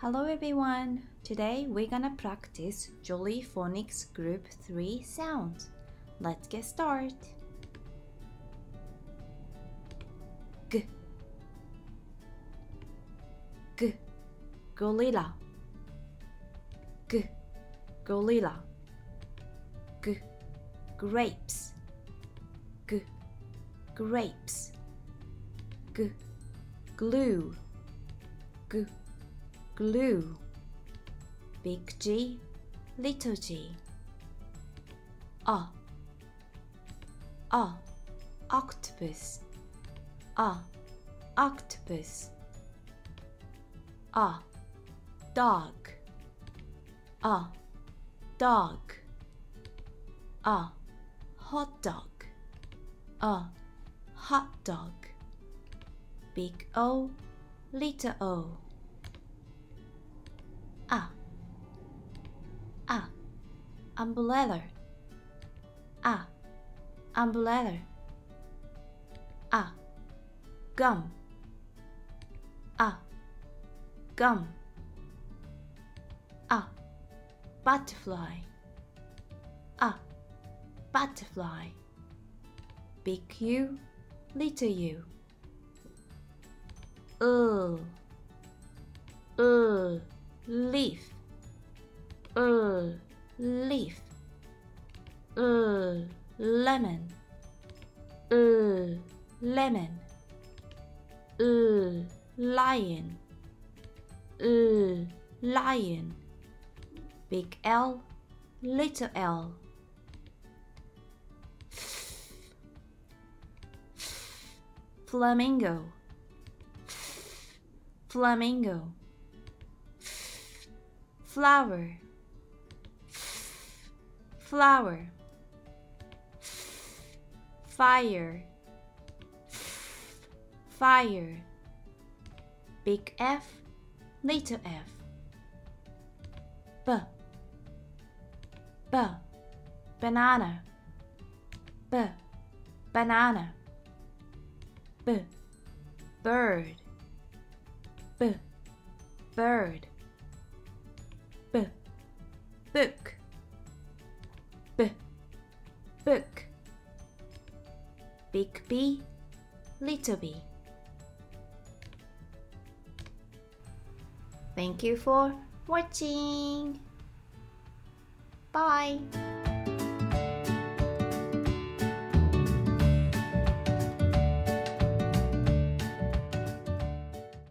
Hello everyone. Today we're gonna practice Jolly Phonics Group 3 sounds. Let's get started. G. G. Gorilla. G. Gorilla. G. Grapes. G. Grapes. G. Glue. G glue. Big G, little g. A. A. Octopus. A. Octopus. A. Dog. A. Dog. A. Hot dog. A. Hot dog. Big O, little o. umbrella a. Umbrella a. Gum. A. Gum. A. Butterfly. A. Butterfly. Big U little u. Uh uh leaf. Uh leaf. Uh lemon. Uh lemon. Uh lion. Uh lion. Big L little l. Flamingo. Flamingo. Flower flower fire fire big F little f b b banana b banana b bird b bird b book. Book. Big B, little b. Thank you for watching. Bye.